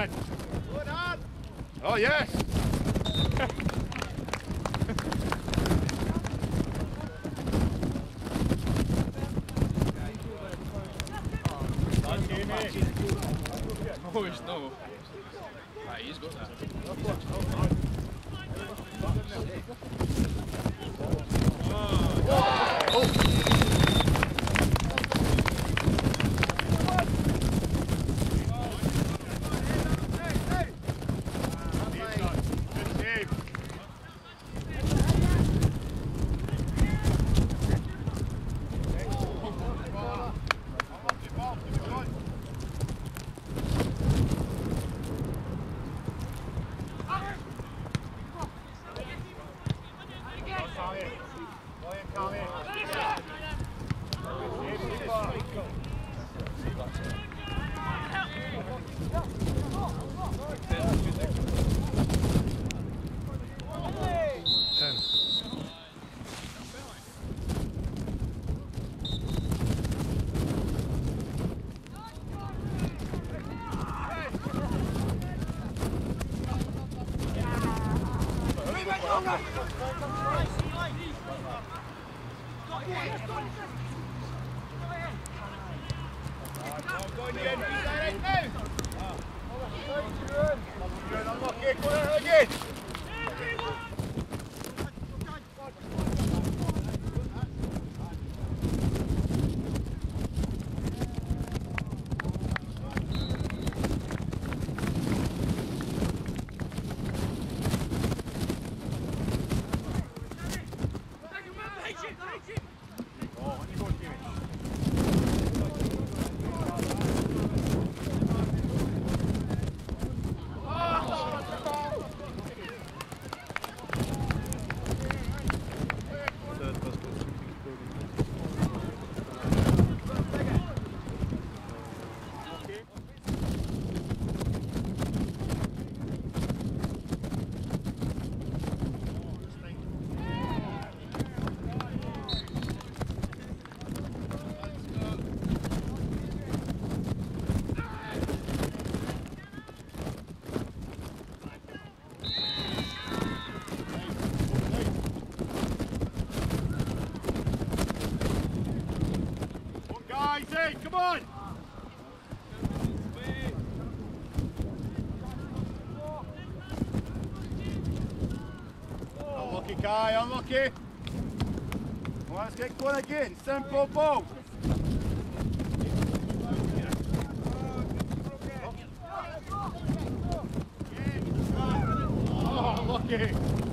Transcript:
next one, Kieran. Oh, yes. Oh, it's no. Right, he's got that. Get, get, get, get. Hey, come on. Unlucky, Kai, unlucky. On, let's get going again. Simple ball. Oh, unlucky.